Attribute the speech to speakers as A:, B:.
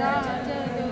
A: राज